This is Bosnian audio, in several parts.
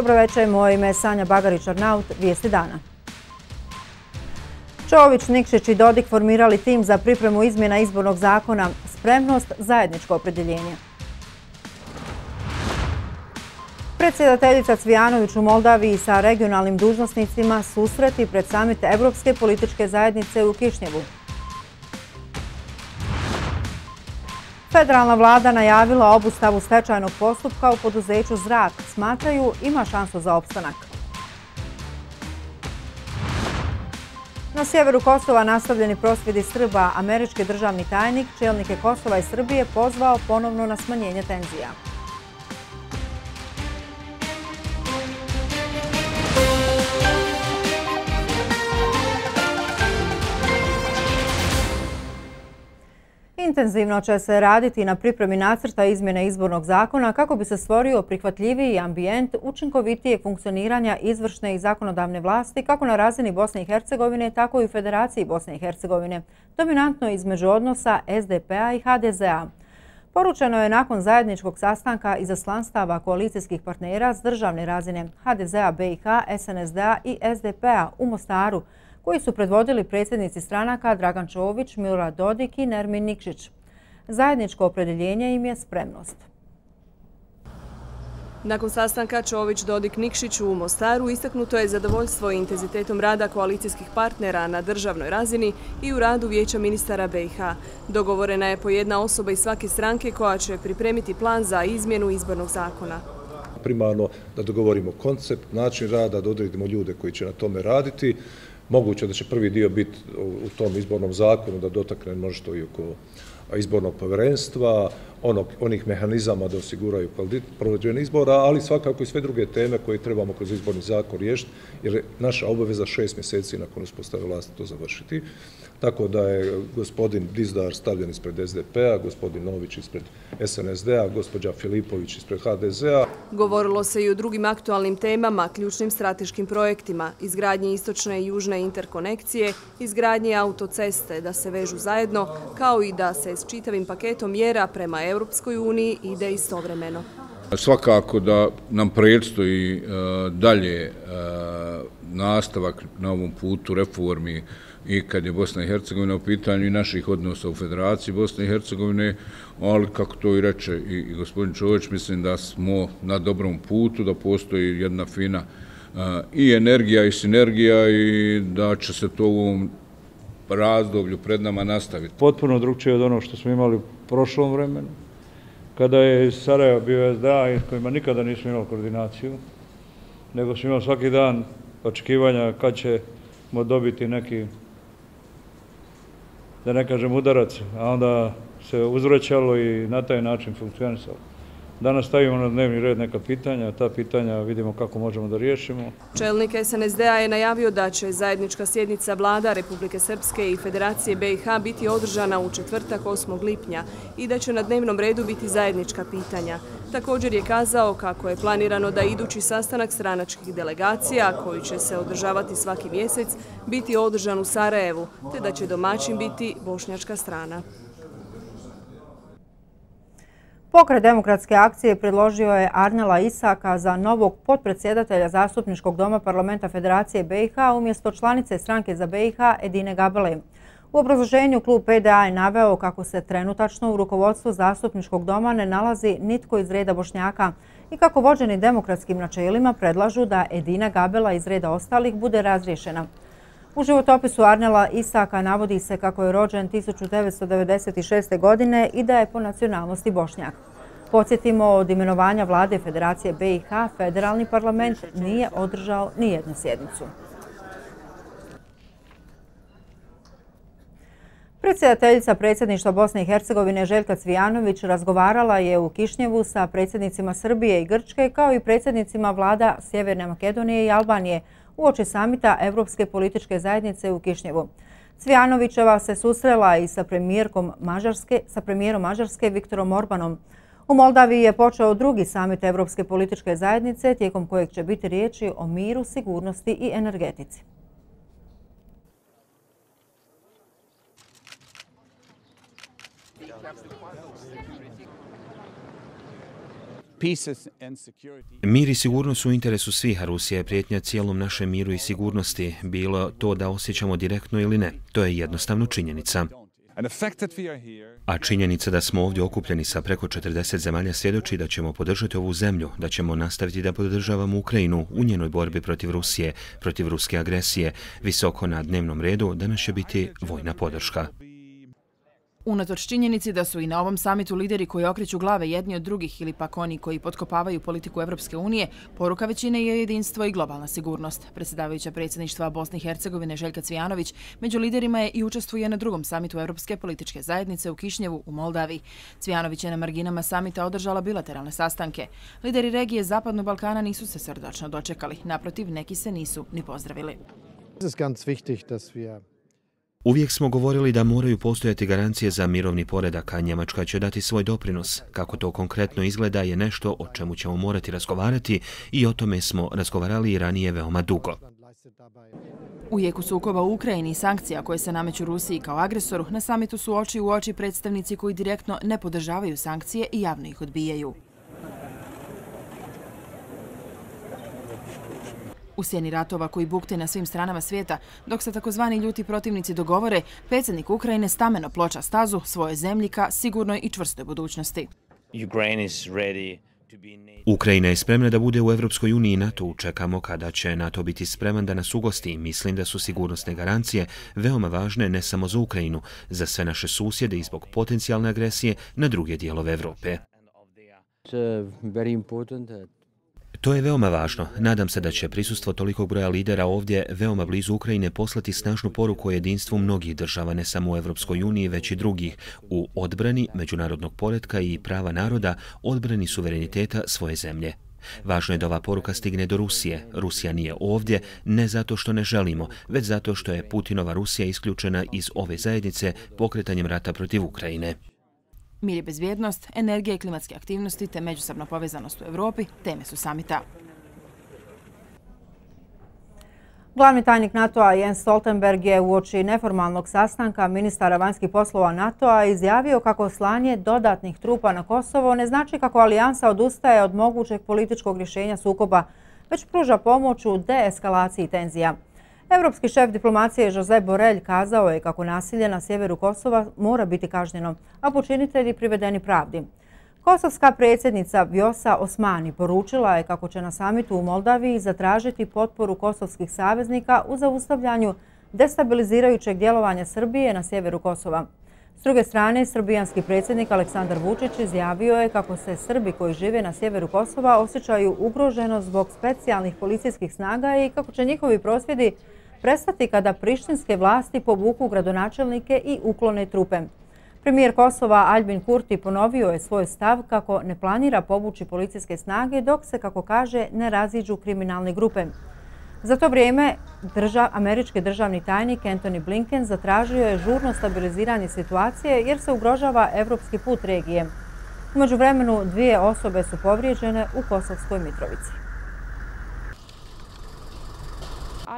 Dobroveče, moje ime je Sanja Bagarić-Arnaut, vijesti dana. Čović, Nikšić i Dodik formirali tim za pripremu izmjena izbornog zakona, spremnost zajedničko opredjeljenje. Predsjedateljica Cvijanović u Moldaviji sa regionalnim dužnostnicima susreti pred samit Evropske političke zajednice u Kišnjevu. Federalna vlada najavila obustavu stečajnog postupka u poduzeću Zrak. Smatraju ima šansu za opstanak. Na sjeveru Kosova nastavljeni prosvjedi Srba, američki državni tajnik, čelnike Kosova i Srbije pozvao ponovno na smanjenje tenzija. Intenzivno će se raditi na pripremi nacrta izmjene izbornog zakona kako bi se stvorio prihvatljiviji ambijent učinkovitije funkcioniranja izvršne i zakonodavne vlasti kako na razini Bosne i Hercegovine, tako i u Federaciji Bosne i Hercegovine, dominantno između odnosa SDP-a i HDZ-a. Poručeno je nakon zajedničkog sastanka izaslanstava koalicijskih partnera s državne razine HDZ-a, BiH, SNSD-a i SDP-a u Mostaru, koji su predvodili predsjednici stranaka Dragan Čović, Milorad Dodik i Nermin Nikšić. Zajedničko opredeljenje im je spremnost. Nakon sastanka Čović Dodik Nikšić u Mostaru istaknuto je zadovoljstvo intenzitetom rada koalicijskih partnera na državnoj razini i u radu Vijeća ministara BiH. Dogovorena je po jedna osoba iz svake stranke koja će pripremiti plan za izmjenu izbornog zakona. Primarno da dogovorimo koncept, način rada, da odredimo ljude koji će na tome raditi, moguće da će prvi dio biti u tom izbornom zakonu da dotakne možda i oko izbornog povjerenstva, ono, onih mehanizama da osiguraju provođenje izbora, ali svakako i sve druge teme koje trebamo kroz izborni zakon riješiti, jer je naša obaveza šest mjeseci nakon uspostave vlasti to završiti. Tako da je gospodin Dizdar stavljen ispred SDP-a, gospodin Nović ispred SNSD-a, gospođa Filipović ispred HDZ-a. Govorilo se i o drugim aktualnim temama, ključnim strateškim projektima, izgradnje istočne i južne interkonekcije, izgradnje autoceste da se vežu zajedno, kao i da se s čitavim paketom mjera prema Europskoj uniji ide istovremeno. Svakako da nam predstoji e, dalje e, nastavak na ovom putu reformi i kad je Bosna i Hercegovina u pitanju i naših odnosa u Federaciji Bosne i Hercegovine, ali kako to i reče i gospodin Čović, mislim da smo na dobrom putu, da postoji jedna fina i energija i sinergija i da će se to u ovom razdoblju pred nama nastaviti. Potpuno drugčije od ono što smo imali u prošlom vremenu, kada je iz Sarajeva bio SDA i kojima nikada nismo imali koordinaciju, nego smo imali svaki dan očekivanja kad ćemo dobiti neki da ne kažem udarac, a onda se uzvraćalo i na taj način funkcionisalo. Danas stavimo na dnevni red neka pitanja, ta pitanja vidimo kako možemo da riješimo. Čelnik SNSD-a je najavio da će zajednička sjednica vlada Republike Srpske i Federacije BiH biti održana u četvrtak 8. lipnja i da će na dnevnom redu biti zajednička pitanja. Također je kazao kako je planirano da idući sastanak stranačkih delegacija, koji će se održavati svaki mjesec, biti održan u Sarajevu, te da će domaćin biti bošnjačka strana. Pokret demokratske akcije predložio je Arnela Isaka za novog potpredsjedatelja Zastupničkog doma parlamenta Federacije BiH umjesto članice stranke za BiH Edine Gabele. U obrazloženju klub PDA je naveo kako se trenutačno u rukovodstvu Zastupničkog doma ne nalazi nitko iz reda Bošnjaka i kako vođeni demokratskim načelima predlažu da Edina Gabela iz reda ostalih bude razriješena. U životopisu Arnela Isaka navodi se kako je rođen 1996. godine i da je po nacionalnosti Bošnjak. Podsjetimo od imenovanja vlade Federacije BiH, federalni parlament nije održao ni jednu sjednicu. Predsjedateljica predsjedništva Bosne i Hercegovine Željka Cvijanović razgovarala je u Kišnjevu sa predsjednicima Srbije i Grčke kao i predsjednicima vlada Sjeverne Makedonije i Albanije uoči samita Evropske političke zajednice u Kišnjevu. Cvijanovićeva se susrela i sa premijerom Mađarske, sa premijerom Mađarske Viktorom Orbanom. U Moldaviji je počeo drugi samit Evropske političke zajednice tijekom kojeg će biti riječi o miru, sigurnosti i energetici. Mir i sigurnost su u interesu svih, a Rusija je prijetnja cijelom našem miru i sigurnosti, bilo to da osjećamo direktno ili ne. To je jednostavno činjenica. A činjenica da smo ovdje okupljeni sa preko 40 zemalja svjedoči da ćemo podržati ovu zemlju, da ćemo nastaviti da podržavamo Ukrajinu u njenoj borbi protiv Rusije, protiv ruske agresije. Visoko na dnevnom redu danas će biti vojna podrška. Unatoč činjenici da su i na ovom samitu lideri koji okreću glave jedni od drugih ili pak oni koji potkopavaju politiku Evropske unije, poruka većine je jedinstvo i globalna sigurnost. Predsjedavajuća predsjedništva Bosne i Hercegovine Željka Cvijanović među liderima je i učestvuje na drugom samitu Evropske političke zajednice u Kišnjevu u Moldavi. Cvijanović je na marginama samita održala bilateralne sastanke. Lideri regije Zapadnog Balkana nisu se srdačno dočekali. Naprotiv, neki se nisu ni pozdravili. Es ganz wichtig, dass wir Uvijek smo govorili da moraju postojati garancije za mirovni poredak, a Njemačka će dati svoj doprinos. Kako to konkretno izgleda je nešto o čemu ćemo morati razgovarati i o tome smo razgovarali i ranije veoma dugo. U jeku sukoba u Ukrajini i sankcija koje se nameću Rusiji kao agresoru, na samitu su oči u oči predstavnici koji direktno ne podržavaju sankcije i javno ih odbijaju. U sjeni ratova koji bukte na svim stranama svijeta, dok se takozvani ljuti protivnici dogovore, predsjednik Ukrajine stameno ploča stazu svoje zemljika sigurnoj i čvrstoj budućnosti. Ukrajina je spremna da bude u Evropskoj uniji i NATO. Čekamo kada će NATO biti spreman da nas ugosti. Mislim da su sigurnosne garancije veoma važne ne samo za Ukrajinu, za sve naše susjede i zbog potencijalne agresije na druge dijelove Evrope. To je veoma važno. Nadam se da će prisustvo tolikog broja lidera ovdje veoma blizu Ukrajine poslati snažnu poruku o jedinstvu mnogih država, ne samo u Evropskoj uniji, već i drugih, u odbrani međunarodnog poredka i prava naroda, odbrani suvereniteta svoje zemlje. Važno je da ova poruka stigne do Rusije. Rusija nije ovdje ne zato što ne želimo, već zato što je Putinova Rusija isključena iz ove zajednice pokretanjem rata protiv Ukrajine. Mir i bezbjednost, energija i klimatske aktivnosti te međusobna povezanost u Evropi teme su samita. Glavni tajnik NATO-a Jens Stoltenberg je u oči neformalnog sastanka ministara vanjskih poslova NATO-a izjavio kako slanje dodatnih trupa na Kosovo ne znači kako alijansa odustaje od mogućeg političkog rješenja sukoba, već pruža pomoć u deeskalaciji tenzija. Evropski šef diplomacije Jose Borelj kazao je kako nasilje na sjeveru Kosova mora biti kažnjeno, a počinitelji privedeni pravdi. Kosovska predsjednica Vjosa Osmani poručila je kako će na samitu u Moldaviji zatražiti potporu kosovskih saveznika u zaustavljanju destabilizirajućeg djelovanja Srbije na sjeveru Kosova. S druge strane, srbijanski predsjednik Aleksandar Vučić izjavio je kako se Srbi koji žive na sjeveru Kosova osjećaju ugroženo zbog specijalnih policijskih snaga i kako će njihovi prosvjedi prestati kada prištinske vlasti povuku gradonačelnike i uklone trupe. Premijer Kosova Albin Kurti ponovio je svoj stav kako ne planira povući policijske snage dok se, kako kaže, ne raziđu kriminalne grupe. Za to vrijeme američki državni tajnik Anthony Blinken zatražio je žurno stabiliziranje situacije jer se ugrožava evropski put regije. Umeđu vremenu dvije osobe su povrijeđene u Kosovskoj Mitrovici. Uh,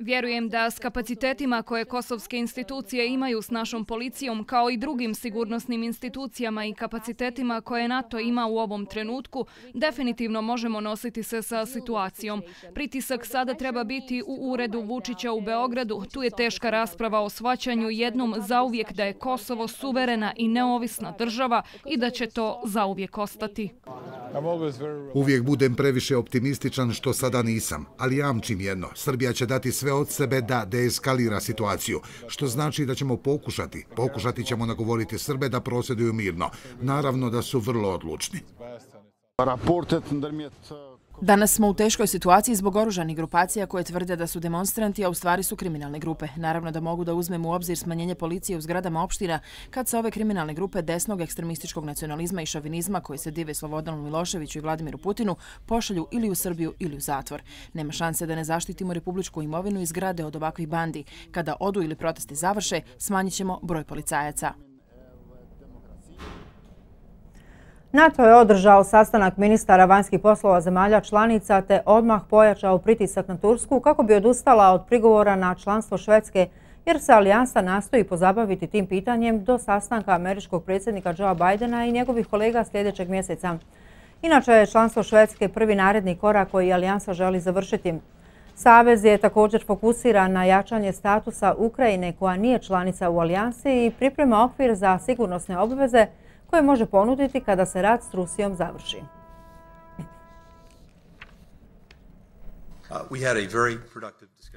Vjerujem da s kapacitetima koje kosovske institucije imaju s našom policijom, kao i drugim sigurnosnim institucijama i kapacitetima koje NATO ima u ovom trenutku, definitivno možemo nositi se sa situacijom. Pritisak sada treba biti u uredu Vučića u Beogradu. Tu je teška rasprava o svaćanju jednom zauvijek da je Kosovo suverena i neovisna država i da će to zauvijek ostati. Uvijek budem previše optimističan što sada nisam, ali jamčim jedno. Srbija će dati sve od sebe da deeskalira situaciju, što znači da ćemo pokušati. Pokušati ćemo nagovoriti Srbe da prosjeduju mirno. Naravno da su vrlo odlučni. Raportet, Danas smo u teškoj situaciji zbog oružanih grupacija koje tvrde da su demonstranti, a u stvari su kriminalne grupe. Naravno da mogu da uzmem u obzir smanjenje policije u zgradama opština kad se ove kriminalne grupe desnog ekstremističkog nacionalizma i šovinizma koji se dive Slobodanu Miloševiću i Vladimiru Putinu pošalju ili u Srbiju ili u zatvor. Nema šanse da ne zaštitimo republičku imovinu i zgrade od ovakvih bandi. Kada odu ili protesti završe, smanjit ćemo broj policajaca. NATO je održao sastanak ministara vanjskih poslova zemalja članica te odmah pojačao pritisak na Tursku kako bi odustala od prigovora na članstvo Švedske jer se alijansa nastoji pozabaviti tim pitanjem do sastanka američkog predsjednika Joe Bidena i njegovih kolega sljedećeg mjeseca. Inače je članstvo Švedske prvi naredni korak koji alijansa želi završiti. Savez je također fokusiran na jačanje statusa Ukrajine koja nije članica u alijansi i priprema okvir za sigurnosne obveze koje može ponuditi kada se rad s Rusijom završi. Uh,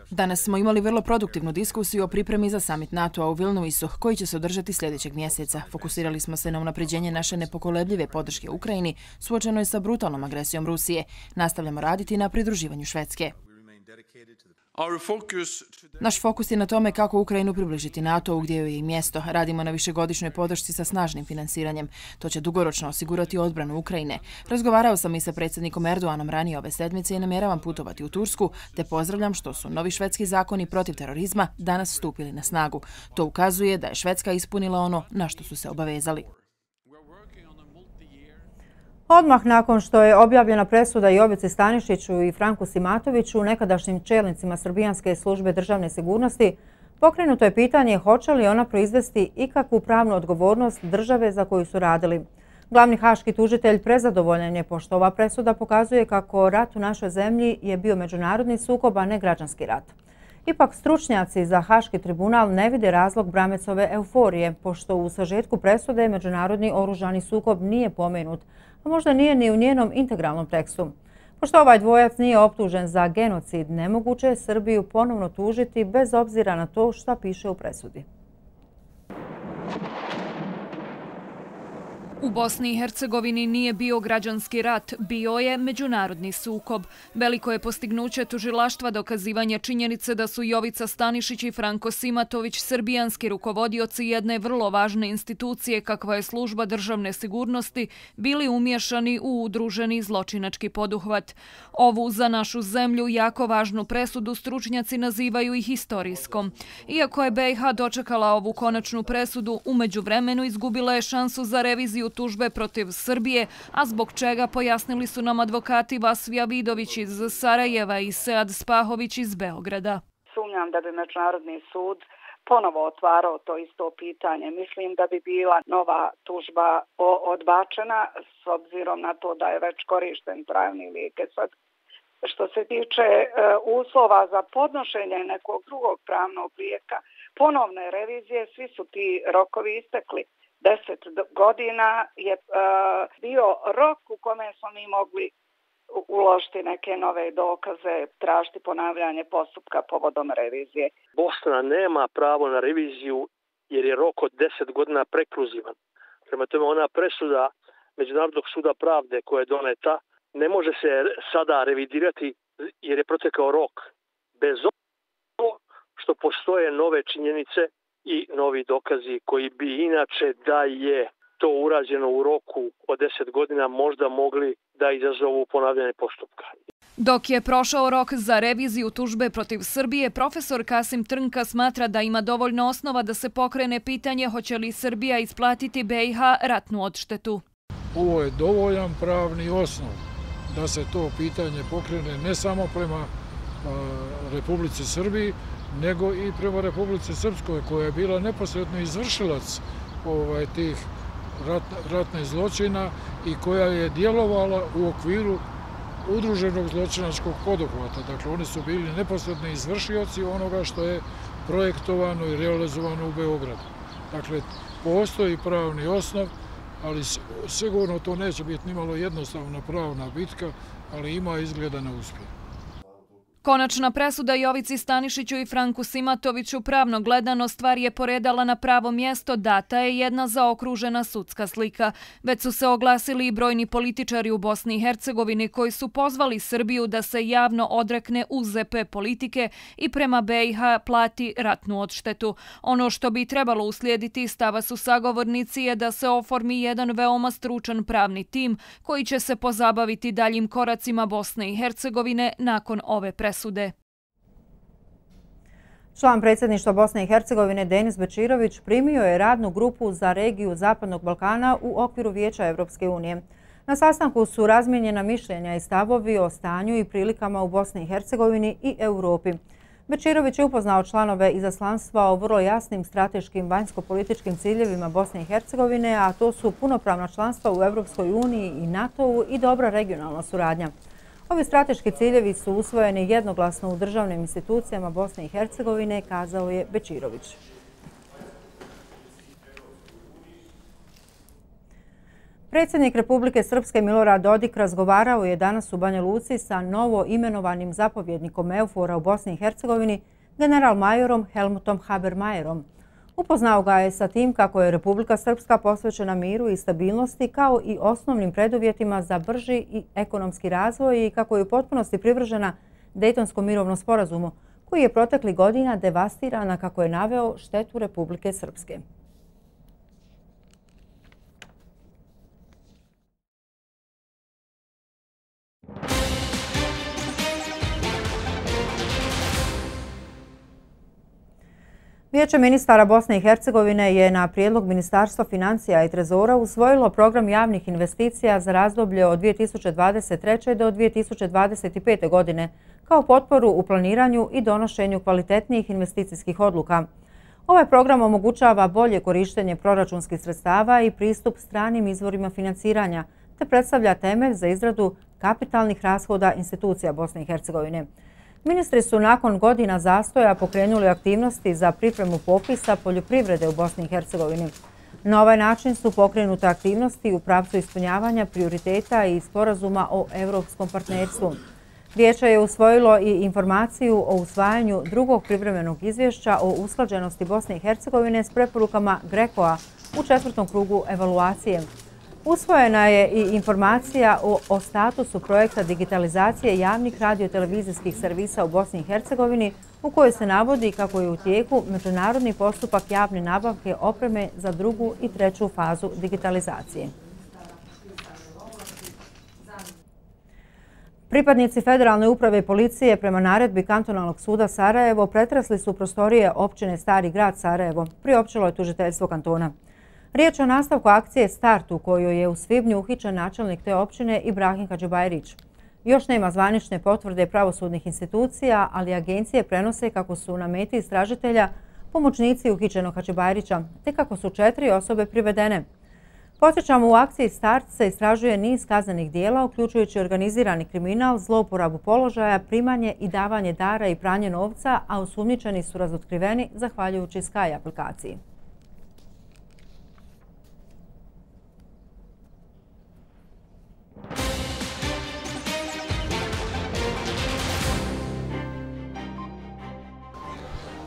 Danas smo imali vrlo produktivnu diskusiju o pripremi za summit NATO-a u Vilnuisu, koji će se održati sljedećeg mjeseca. Fokusirali smo se na unapređenje naše nepokolebljive podrške Ukrajini, suočenoj sa brutalnom agresijom Rusije. Nastavljamo raditi na pridruživanju Švedske. Naš fokus je na tome kako Ukrajinu približiti NATO-u gdje joj je i mjesto. Radimo na višegodišnjoj podršci sa snažnim finansiranjem. To će dugoročno osigurati odbranu Ukrajine. Razgovarao sam i sa predsjednikom Erdoganom ranije ove sedmice i namjeravam putovati u Tursku, te pozdravljam što su novi švedski zakoni protiv terorizma danas stupili na snagu. To ukazuje da je Švedska ispunila ono na što su se obavezali. Odmah nakon što je objavljena presuda Jovici Stanišiću i Franku Simatoviću, nekadašnjim čelnicima Srbijanske službe državne sigurnosti, pokrenuto je pitanje hoće li ona proizvesti ikakvu pravnu odgovornost države za koju su radili. Glavni haški tužitelj prezadovoljen je pošto ova presuda pokazuje kako rat u našoj zemlji je bio međunarodni sukob, a ne građanski rat. Ipak stručnjaci za Haški tribunal ne vide razlog Bramecove euforije, pošto u sažetku presude međunarodni oružani sukob nije pomenut, a možda nije ni u njenom integralnom tekstu. Pošto ovaj dvojac nije optužen za genocid, nemoguće je Srbiju ponovno tužiti bez obzira na to šta piše u presudi. U Bosni i Hercegovini nije bio građanski rat, bio je međunarodni sukob. Veliko je postignuće tužilaštva dokazivanje činjenice da su Jovica Stanišić i Franko Simatović srbijanski rukovodioci jedne vrlo važne institucije kakva je služba državne sigurnosti bili umješani u udruženi zločinački poduhvat. Ovu za našu zemlju jako važnu presudu stručnjaci nazivaju i historijskom. Iako je BiH dočekala ovu konačnu presudu, umeđu vremenu izgubila je šansu za reviziju tužbe protiv Srbije, a zbog čega pojasnili su nam advokati Vasvija Vidović iz Sarajeva i Sead Spahović iz Beograda. Sumnjam da bi Međunarodni sud ponovo otvarao to isto pitanje. Mislim da bi bila nova tužba odbačena s obzirom na to da je već korišten pravni lijek. E sad, što se tiče e, uslova za podnošenje nekog drugog pravnog lijeka, ponovne revizije, svi su ti rokovi istekli deset godina je uh, bio rok u kome smo mi mogli uložiti neke nove dokaze, tražiti ponavljanje postupka povodom revizije. Bosna nema pravo na reviziju jer je rok od deset godina prekluzivan. Prema tome ona presuda Međunarodnog suda pravde koja je doneta ne može se sada revidirati jer je protekao rok. Bez ovo što postoje nove činjenice i novi dokazi koji bi inače da je to urađeno u roku od 10 godina možda mogli da izazovu ponavljanje postupka. Dok je prošao rok za reviziju tužbe protiv Srbije, profesor Kasim Trnka smatra da ima dovoljno osnova da se pokrene pitanje hoće li Srbija isplatiti BiH ratnu odštetu. Ovo je dovoljan pravni osnov da se to pitanje pokrene ne samo prema Republici Srbiji, nego i prema Republice Srpskoj, koja je bila neposredno izvršilac ovaj, tih ratne zločina i koja je djelovala u okviru udruženog zločinačkog poduhvata. Dakle, oni su bili neposredni izvršioci onoga što je projektovano i realizovano u Beogradu. Dakle, postoji pravni osnov, ali sigurno to neće biti nimalo jednostavna pravna bitka, ali ima izgleda na uspjeh. Konačna presuda Jovici Stanišiću i Franku Simatoviću pravno gledano stvar je poredala na pravo mjesto, data je jedna zaokružena sudska slika. Već su se oglasili i brojni političari u Bosni i Hercegovini koji su pozvali Srbiju da se javno odrekne UZP politike i prema BiH plati ratnu odštetu. Ono što bi trebalo uslijediti stava su sagovornici je da se oformi jedan veoma stručan pravni tim koji će se pozabaviti daljim koracima Bosne i Hercegovine nakon ove presude presude. Član predsjedništva Bosne i Hercegovine Denis Bečirović primio je radnu grupu za regiju Zapadnog Balkana u okviru Vijeća Evropske unije. Na sastanku su razmijenjena mišljenja i stavovi o stanju i prilikama u Bosni i Hercegovini i Europi. Bečirović je upoznao članove izaslanstva o vrlo jasnim strateškim vanjsko-političkim ciljevima Bosne i Hercegovine, a to su punopravna članstva u Evropskoj uniji i NATO-u i dobra regionalna suradnja. Ovi strateški ciljevi su usvojeni jednoglasno u državnim institucijama Bosne i Hercegovine, kazao je Bečirović. Predsjednik Republike Srpske Milorad Dodik razgovarao je danas u Banja Luci sa novo imenovanim zapovjednikom EUFOR-a u Bosni i Hercegovini, general majorom Helmutom Habermajerom. Upoznao ga je sa tim kako je Republika Srpska posvećena miru i stabilnosti kao i osnovnim preduvjetima za brži i ekonomski razvoj i kako je u potpunosti privržena Dejtonskom mirovnom sporazumu, koji je protekli godina devastirana kako je naveo štetu Republike Srpske. Vijeće ministara Bosne i Hercegovine je na prijedlog Ministarstva financija i trezora usvojilo program javnih investicija za razdoblje od 2023. do 2025. godine kao potporu u planiranju i donošenju kvalitetnijih investicijskih odluka. Ovaj program omogućava bolje korištenje proračunskih sredstava i pristup stranim izvorima financiranja, te predstavlja temelj za izradu kapitalnih rashoda institucija Bosne i Hercegovine. Ministri su nakon godina zastoja pokrenuli aktivnosti za pripremu popisa poljoprivrede u Bosni i Hercegovini. Na ovaj način su pokrenute aktivnosti u pravcu ispunjavanja prioriteta i sporazuma o evropskom partnerstvu. Vijeća je usvojilo i informaciju o usvajanju drugog privremenog izvješća o usklađenosti Bosne i Hercegovine s preporukama Grekoa u četvrtom krugu evaluacije. Usvojena je i informacija o statusu projekta digitalizacije javnih radio-televizijskih servisa u Bosni i Hercegovini u kojoj se navodi kako je u tijeku međunarodni postupak javne nabavke opreme za drugu i treću fazu digitalizacije. Pripadnici Federalne uprave policije prema naredbi kantonalnog suda Sarajevo pretresli su prostorije općine Stari grad Sarajevo, priopćilo je tužiteljstvo kantona. Riječ o nastavku akcije Start u kojoj je u Svibnju uhičen načelnik te općine Ibrahim Hadžibajrić. Još nema zvanične potvrde pravosudnih institucija, ali agencije prenose kako su na meti istražitelja pomoćnici uhičenog Hadžibajrića, te kako su četiri osobe privedene. Posjećamo u akciji Start se istražuje niz kaznenih dijela, uključujući organizirani kriminal, zlouporabu položaja, primanje i davanje dara i pranje novca, a usumničeni su razotkriveni zahvaljujući Sky aplikaciji.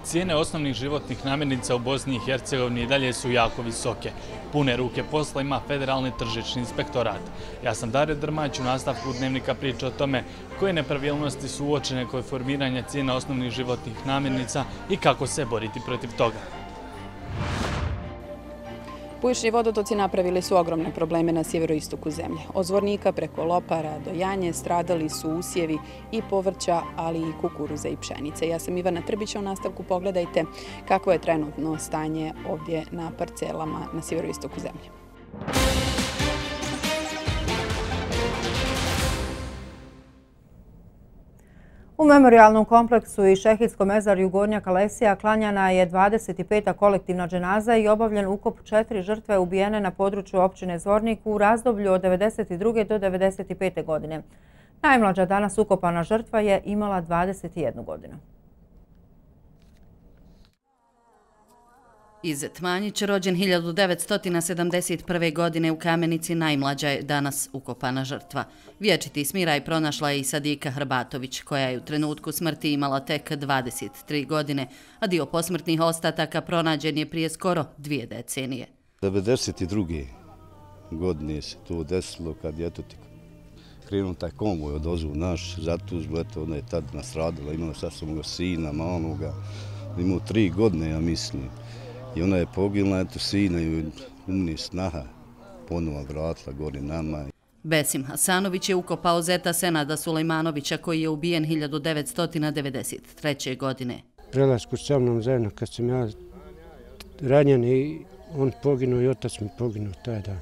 Cijene osnovnih životnih namirnica u Bosni i Hercegovini dalje su jako visoke. Pune ruke posla ima Federalni tržični inspektorat. Ja sam Dario Drmać u nastavku dnevnika priča o tome koje nepravilnosti su uočene koje formiranja cijena osnovnih životnih namirnica i kako se boriti protiv toga. Bujični vodotoci napravili su ogromne probleme na sjeveroistoku zemlje. Od zvornika preko Lopara do Janje stradali su usjevi i povrća, ali i kukuruza i pšenice. Ja sam Ivana Trbića u nastavku. Pogledajte kako je trenutno stanje ovdje na parcelama na sjeveroistoku zemlje. U memorialnom kompleksu i šehijskom mezarju Gornja Kalesija klanjana je 25. kolektivna dženaza i obavljen ukop četiri žrtve ubijene na području općine Zvornik u razdoblju od 1992. do 1995. godine. Najmlađa danas ukopana žrtva je imala 21 godinu. Izet Manjić, rođen 1971. godine u Kamenici, najmlađa je danas ukopana žrtva. Vječiti smiraj pronašla je i Sadika Hrbatović, koja je u trenutku smrti imala tek 23 godine, a dio posmrtnih ostataka pronađen je prije skoro dvije decenije. 1992. godine se to desilo kad je to krenuo taj konvoj od ozu naš zato tužbu, eto ona je tad nastradila, imala sasvom sina, maloga, imao tri godine, ja mislim. I ona je poginula, eto sina i umni snaha ponova vratila gori nama. Besim Hasanović je ukopao zeta Senada Sulejmanovića koji je ubijen 1993. godine. Prelasku sa mnom zajedno kad sam ja ranjen i on poginuo i otac mi poginuo taj dan.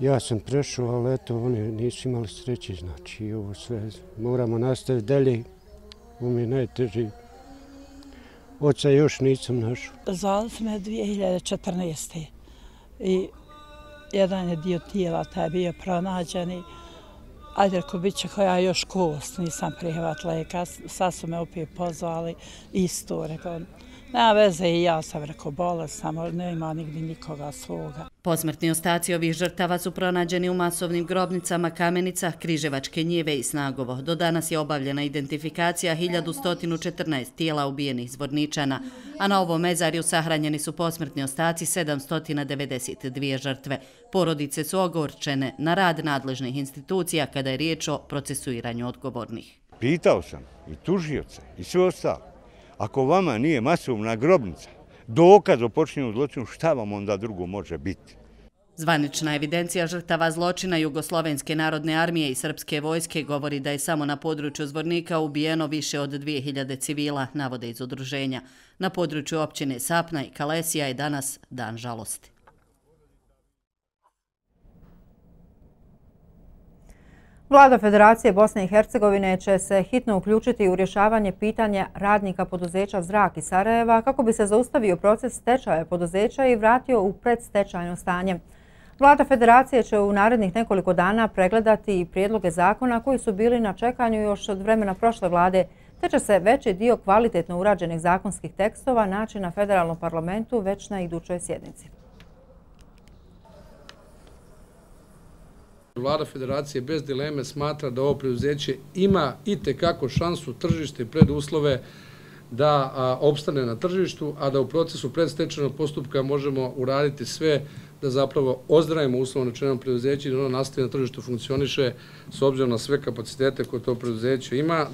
Ja sam prešao, ali eto, oni nisu imali sreće, znači, ovo sve moramo nastaviti dalje ovo mi je najteži. Oca još nisam našao. Zvali sam je 2014. I jedan je dio tijela taj bio pronađen i ajde ako bit će koja još kost, nisam prihvatila i sad su me opet pozvali isto, rekao, nema veze i ja sam rekao bolest, samo ne ima nigdje nikoga svoga. Posmrtni ostaci ovih žrtava su pronađeni u masovnim grobnicama Kamenica, Križevačke njive i Snagovo. Do danas je obavljena identifikacija 1114 tijela ubijenih zvorničana, a na ovom mezarju sahranjeni su posmrtni ostaci 792 žrtve. Porodice su ogorčene na rad nadležnih institucija kada je riječ o procesuiranju odgovornih. Pitao sam i tužioce i sve ostalo. Ako vama nije masovna grobnica, dokaz o počinjenju zločinu, šta vam onda drugo može biti? Zvanična evidencija žrtava zločina Jugoslovenske narodne armije i srpske vojske govori da je samo na području Zvornika ubijeno više od 2000 civila, navode iz udruženja. Na području općine Sapna i Kalesija je danas dan žalosti. Vlada Federacije Bosne i Hercegovine će se hitno uključiti u rješavanje pitanja radnika poduzeća Zrak i Sarajeva kako bi se zaustavio proces stečaja poduzeća i vratio u predstečajno stanje. Vlada Federacije će u narednih nekoliko dana pregledati i prijedloge zakona koji su bili na čekanju još od vremena prošle vlade, te će se veći dio kvalitetno urađenih zakonskih tekstova naći na federalnom parlamentu već na idućoj sjednici. Vlada federacije bez dileme smatra da ovo preuzeće ima i tekako šansu tržište i preduslove da opstane na tržištu, a da u procesu predstečenog postupka možemo uraditi sve da zapravo ozdravimo uslovno načenom preuzeće i da ono nastavi na tržištu funkcioniše s obzirom na sve kapacitete koje to preuzeće ima.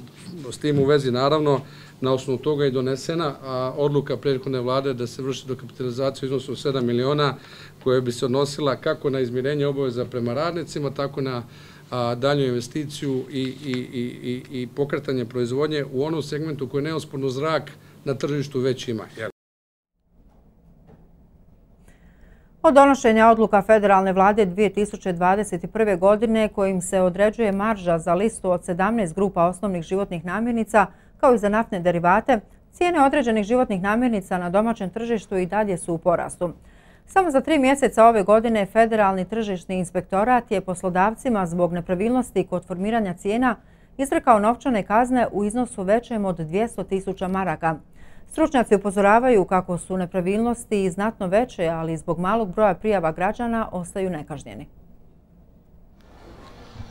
S tim u vezi, naravno, na osnovu toga je donesena odluka prethodne vlade da se vrši dokapitalizacija iznosu 7 miliona koja bi se odnosila kako na izmirenje obaveza prema radnicima, tako na dalju investiciju i pokretanje proizvodnje u onom segmentu koji neosporno zrak na tržištu već ima. Od donošenja odluka federalne vlade 2021. godine kojim se određuje marža za listu od 17 grupa osnovnih životnih namirnica kao i za naftne derivate, cijene određenih životnih namirnica na domaćem tržištu i dalje su u porastu. Samo za tri mjeseca ove godine Federalni tržišni inspektorat je poslodavcima zbog nepravilnosti kod formiranja cijena izrekao novčane kazne u iznosu većem od 200.000 maraka. Stručnjaci upozoravaju kako su nepravilnosti znatno veće, ali zbog malog broja prijava građana ostaju nekažnjeni.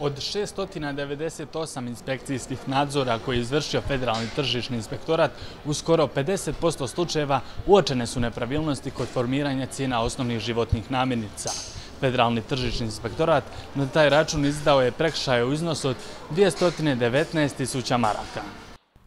Od 698 inspekcijskih nadzora koje je izvršio Federalni tržišni inspektorat, u skoro 50% slučajeva uočene su nepravilnosti kod formiranja cijena osnovnih životnih namirnica. Federalni tržišni inspektorat na taj račun izdao je prekšaje u iznosu od 219.000 maraka.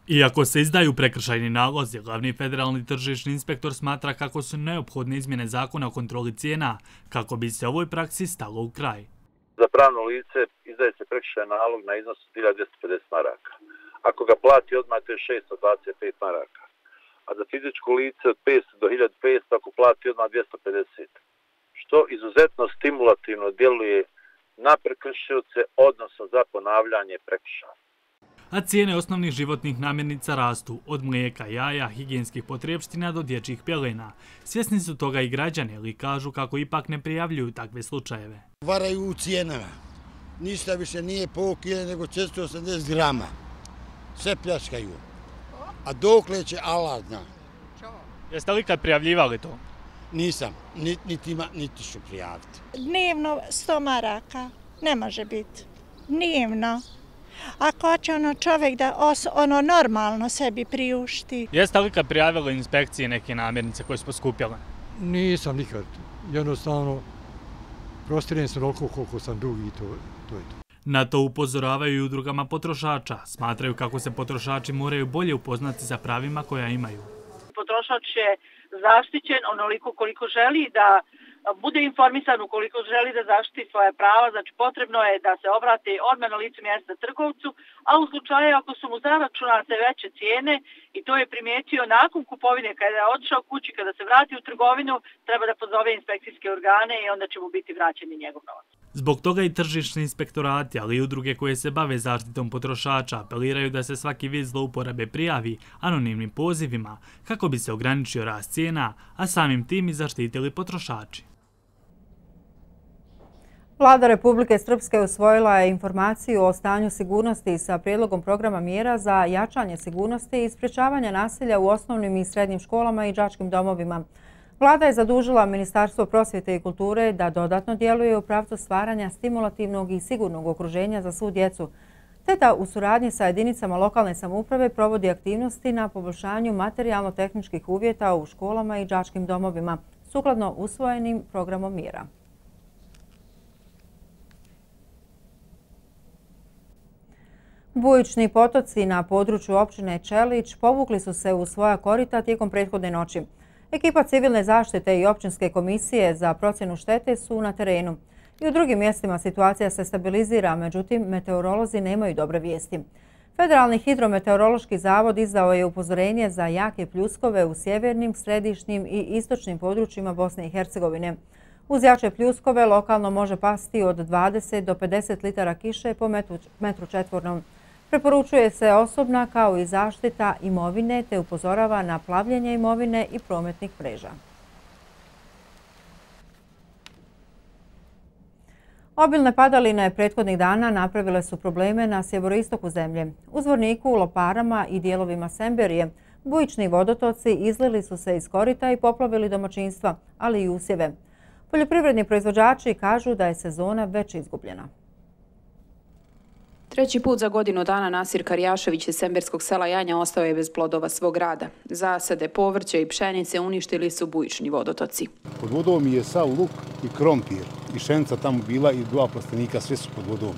Iako se izdaju prekršajni nalozi, glavni federalni tržišni inspektor smatra kako su neophodne izmjene zakona o kontroli cijena, kako bi se ovoj praksi stalo u kraj. Za pravno lice izdaje se prekršaj nalog na iznos 1250 maraka. Ako ga plati odmah, to je 625 maraka. A za fizičko lice od 500 do 1500, ako plati odmah 250. Što izuzetno stimulativno djeluje na prekršioce, odnosno za ponavljanje prekršaja a cijene osnovnih životnih namirnica rastu od mlijeka, jaja, higijenskih potrebština do dječjih pjelena. Svjesni su toga i građani, ali kažu kako ipak ne prijavljuju takve slučajeve. Varaju u cijenama. Ništa više nije pol kile nego 480 grama. Sve pljačkaju. A dok leće Allah zna. Jeste li kad prijavljivali to? Nisam. Niti ima, niti ću prijaviti. Dnevno 100 maraka. Ne može biti. Dnevno. Ako će ono čovjek da os, ono normalno sebi priušti. Jeste li kad prijavili inspekcije neke namirnice koje su poskupjele? Nisam nikad. Jednostavno, prostiren sam oliko koliko sam dugi i to, to je to. Na to upozoravaju i udrugama potrošača. Smatraju kako se potrošači moraju bolje upoznati sa pravima koja imaju. Potrošač je zaštićen onoliko koliko želi da bude informisan ukoliko želi da zaštiti svoje prava, znači potrebno je da se obrate odmah na licu mjesta trgovcu, a u slučaju ako su mu zaračunate veće cijene i to je primijetio nakon kupovine kada je odšao kući, kada se vrati u trgovinu, treba da pozove inspekcijske organe i onda će mu biti vraćeni njegov novac. Zbog toga i tržišni inspektorati, ali i udruge koje se bave zaštitom potrošača, apeliraju da se svaki vid zlouporabe prijavi anonimnim pozivima kako bi se ograničio rast cijena, a samim tim i zaštitili potrošači. Vlada Republike Srpske usvojila je informaciju o stanju sigurnosti sa prijedlogom programa mjera za jačanje sigurnosti i sprečavanje nasilja u osnovnim i srednjim školama i džačkim domovima. Vlada je zadužila Ministarstvo prosvjete i kulture da dodatno djeluje u pravcu stvaranja stimulativnog i sigurnog okruženja za svu djecu, te da u suradnji sa jedinicama lokalne samouprave provodi aktivnosti na poboljšanju materijalno-tehničkih uvjeta u školama i džačkim domovima, sukladno usvojenim programom mjera. Bujični potoci na području općine Čelić povukli su se u svoja korita tijekom prethodne noći. Ekipa civilne zaštite i općinske komisije za procjenu štete su na terenu. I u drugim mjestima situacija se stabilizira, međutim, meteorolozi nemaju dobre vijesti. Federalni hidrometeorološki zavod izdao je upozorenje za jake pljuskove u sjevernim, središnjim i istočnim područjima Bosne i Hercegovine. Uz jače pljuskove lokalno može pasti od 20 do 50 litara kiše po metru četvornom. Preporučuje se osobna kao i zaštita imovine te upozorava na plavljenje imovine i prometnih mreža. Obilne padaline prethodnih dana napravile su probleme na sjevoroistoku zemlje. U Zvorniku, Loparama i dijelovima Semberije bujični vodotoci izlili su se iz korita i poplavili domaćinstva, ali i usjeve. Poljoprivredni proizvođači kažu da je sezona već izgubljena. Treći put za godinu dana Nasir Karjašević iz Semberskog sela Janja ostao je bez plodova svog rada. Zasade, povrće i pšenice uništili su bujični vodotoci. Pod vodom je sav luk i krompir. I šenca tamo bila i dva plastenika, sve su pod vodom.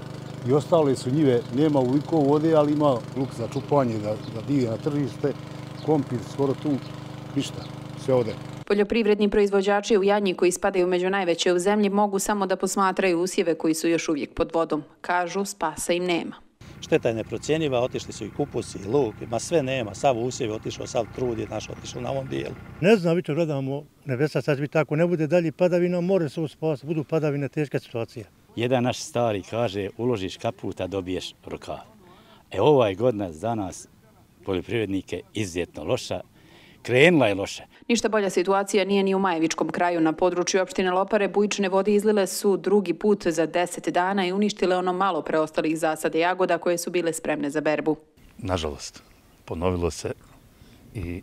I ostale su njive, nema uliko vode, ali ima luk za čupanje, da, da divi na tržište, krompir skoro tu, ništa, sve ode. Poljoprivredni proizvođači u Janji koji spadaju među najveće u zemlji mogu samo da posmatraju usjeve koji su još uvijek pod vodom. Kažu, spasa im nema. Šteta je neprocjenjiva, otišli su i kupusi, i luk, ma sve nema, sav usjev je otišao, sav trud je naš otišao na ovom dijelu. Ne znam, vi to gledamo, nebesa sad bi tako, ne bude dalje padavina, more se uspas, budu padavine, teška situacija. Jedan naš stari kaže, uložiš kaputa, dobiješ rukav. E ovaj godina za nas, poljoprivrednike, izuzetno loša, krenula je loše. Ništa bolja situacija nije ni u Majevičkom kraju. Na području opštine Lopare bujične vode izlile su drugi put za deset dana i uništile ono malo preostalih zasade jagoda koje su bile spremne za berbu. Nažalost, ponovilo se i e,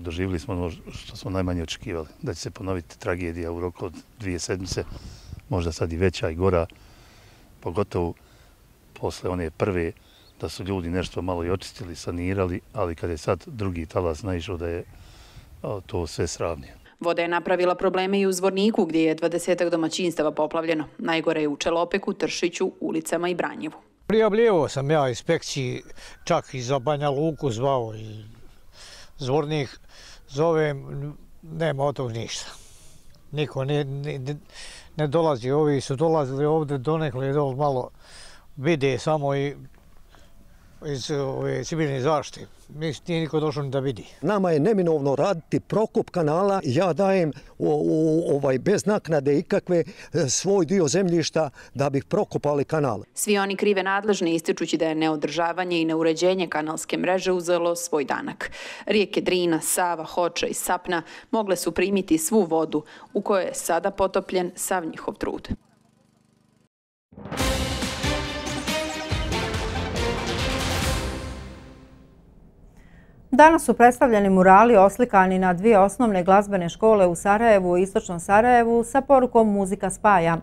doživili smo ono što smo najmanje očekivali. Da će se ponoviti tragedija u roku od dvije sedmice, možda sad i veća i gora, pogotovo posle one prve da su ljudi nešto malo i očistili, sanirali, ali kad je sad drugi talas naišao da je to sve sravnije. Voda je napravila probleme i u Zvorniku, gdje je 20 domaćinstava poplavljeno. Najgore je u Čelopeku, Tršiću, ulicama i Branjevu. Prijavljivo sam ja inspekciji, čak i za Banja Luku zvao i Zvornik zovem, nema od tog ništa. Niko ne, ne, ne dolazi, ovi su dolazili ovdje donekle, malo vide samo i iz ove civilne zaštite. Nije niko došao da vidi. Nama je neminovno raditi prokop kanala. Ja dajem ovaj, bez naknade ikakve e, svoj dio zemljišta da bih prokopali kanal. Svi oni krive nadležni ističući da je neodržavanje i neuređenje kanalske mreže uzelo svoj danak. Rijeke Drina, Sava, Hoča i Sapna mogle su primiti svu vodu u kojoj je sada potopljen sav njihov trud. Danas su predstavljeni murali oslikani na dvije osnovne glazbene škole u Sarajevu i Istočnom Sarajevu sa porukom Muzika spaja.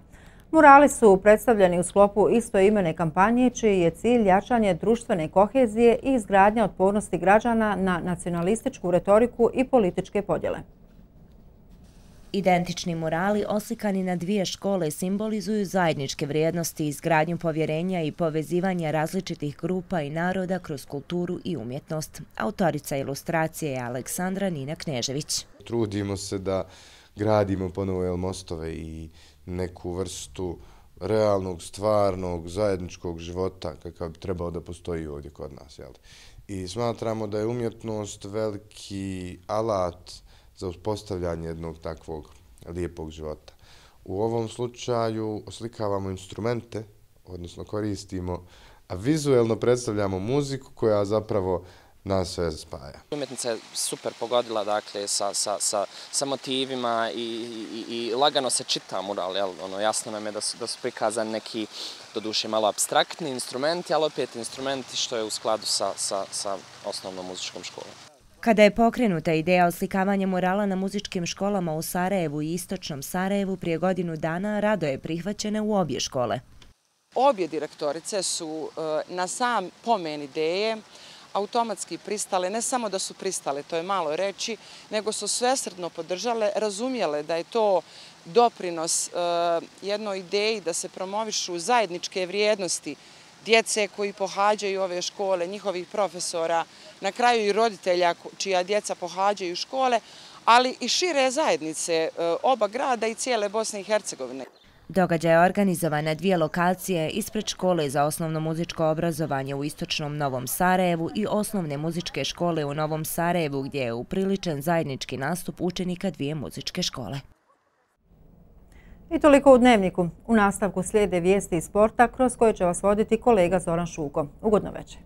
Murali su predstavljeni u sklopu istoimene kampanje čiji je cilj jačanje društvene kohezije i izgradnja otpornosti građana na nacionalističku retoriku i političke podjele. Identični murali oslikani na dvije škole simbolizuju zajedničke vrijednosti, izgradnju povjerenja i povezivanja različitih grupa i naroda kroz kulturu i umjetnost. Autorica ilustracije je Aleksandra Nina Knežević. Trudimo se da gradimo ponovo mostove i neku vrstu realnog, stvarnog, zajedničkog života kakav bi trebao da postoji ovdje kod nas. Jel? I smatramo da je umjetnost veliki alat za uspostavljanje jednog takvog lijepog života. U ovom slučaju oslikavamo instrumente, odnosno koristimo, a vizuelno predstavljamo muziku koja zapravo nas sve spaja. Umjetnica je super pogodila dakle, sa, sa, sa, sa motivima i, i, i lagano se čita mural. Jel? Ono, jasno nam je da su, da su prikazani neki, do duše, malo abstraktni instrumenti, ali opet instrumenti što je u skladu sa, sa, sa osnovnom muzičkom školom. Kada je pokrenuta ideja oslikavanja murala na muzičkim školama u Sarajevu i Istočnom Sarajevu prije godinu dana, rado je prihvaćena u obje škole. Obje direktorice su e, na sam pomen ideje automatski pristale, ne samo da su pristale, to je malo reći, nego su svesredno podržale, razumijele da je to doprinos e, jednoj ideji da se promovišu zajedničke vrijednosti djece koji pohađaju ove škole, njihovih profesora, na kraju i roditelja čija djeca pohađaju škole, ali i šire zajednice e, oba grada i cijele Bosne i Hercegovine. Događaj je organizovan na dvije lokacije ispred škole za osnovno muzičko obrazovanje u Istočnom Novom Sarajevu i osnovne muzičke škole u Novom Sarajevu gdje je upriličen zajednički nastup učenika dvije muzičke škole. I toliko u dnevniku. U nastavku slijede vijesti iz sporta kroz koje će vas voditi kolega Zoran Šuko. Ugodno večer.